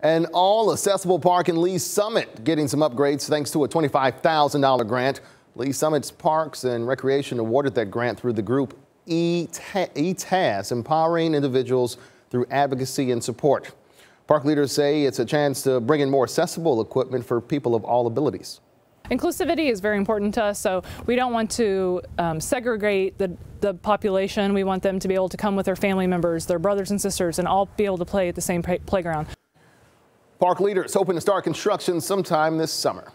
An all accessible park in Lee's Summit getting some upgrades thanks to a $25,000 grant. Lee's Summit's Parks and Recreation awarded that grant through the group ETAS, empowering individuals through advocacy and support. Park leaders say it's a chance to bring in more accessible equipment for people of all abilities. Inclusivity is very important to us, so we don't want to um, segregate the, the population. We want them to be able to come with their family members, their brothers and sisters, and all be able to play at the same playground. Park leaders hoping to start construction sometime this summer.